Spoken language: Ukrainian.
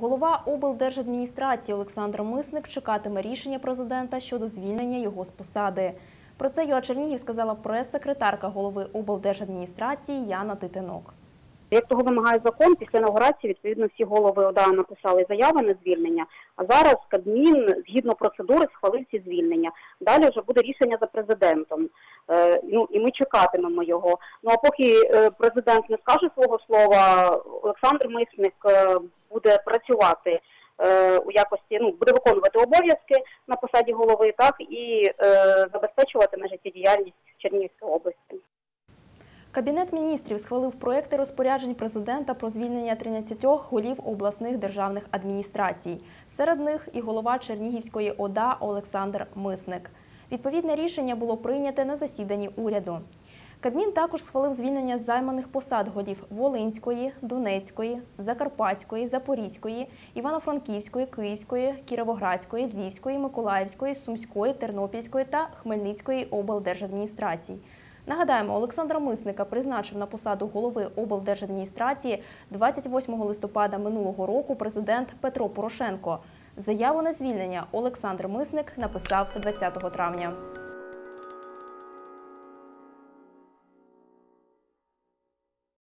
Голова облдержадміністрації Олександр Мисник чекатиме рішення президента щодо звільнення його з посади. Про це ЮА Чернігів сказала прес-секретарка голови облдержадміністрації Яна Титинок. Як того вимагає закон, після інаугурації відповідно всі голови ОДА написали заяви на звільнення. А зараз Кабмін згідно процедури схвалив ці звільнення. Далі вже буде рішення за президентом. Е, ну і ми чекатимемо його. Ну а поки е, президент не скаже свого слова, Олександр Мисник е, буде працювати е, у якості, ну буде виконувати обов'язки на посаді голови, так і е, забезпечуватиме життєдіяльність Чернігівської області. Кабінет міністрів схвалив проекти розпоряджень президента про звільнення 13 голів обласних державних адміністрацій. Серед них і голова Чернігівської ОДА Олександр Мисник. Відповідне рішення було прийняте на засіданні уряду. Кабмін також схвалив звільнення з займаних посад голів Волинської, Донецької, Закарпатської, Запорізької, Івано-Франківської, Київської, Кіровоградської, Львівської, Миколаївської, Сумської, Тернопільської та Хмельницької облдержадміністрацій. Нагадаємо, Олександра Мисника призначив на посаду голови облдержадміністрації 28 листопада минулого року президент Петро Порошенко. Заяву на звільнення Олександр Мисник написав 20 травня.